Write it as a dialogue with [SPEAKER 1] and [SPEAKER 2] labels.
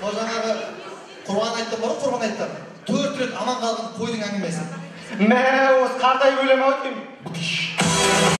[SPEAKER 1] мына жаңағы құрбан айттан бар ғой құрбан айттан төрт рет аман қалған қойдың әңгімесі
[SPEAKER 2] мә осы қартайып өле ау деймін.